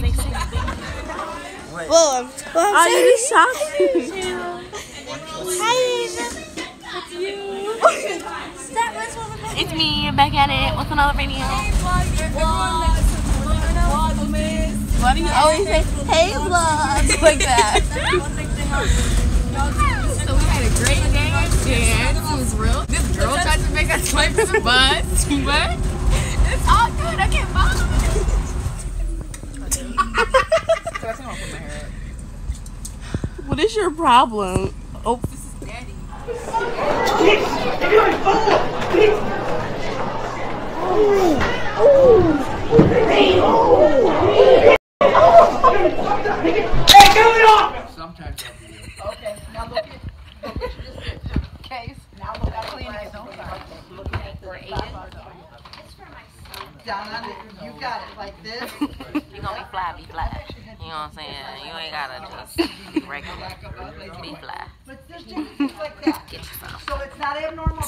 because they Well, um, well, I'm Oh, you shocked. Hi, It's you. Stop this one. It's me, back at it with another video. Why do you always say, hey, vlogs, like that? So we had a great dance. Dance. It was real. This girl tried to make us swipe the bus, but it's all good. I can't follow What is your problem? Oh, this is daddy. Sometimes I'll be there. Okay, now look at, look at this case. Now look at clean it. Don't For Down under, you got it like this. you gonna be fly, be fly. You know what I'm saying? You ain't gotta just be regular. Be fly. But just just like that. Get yourself. So it's not abnormal.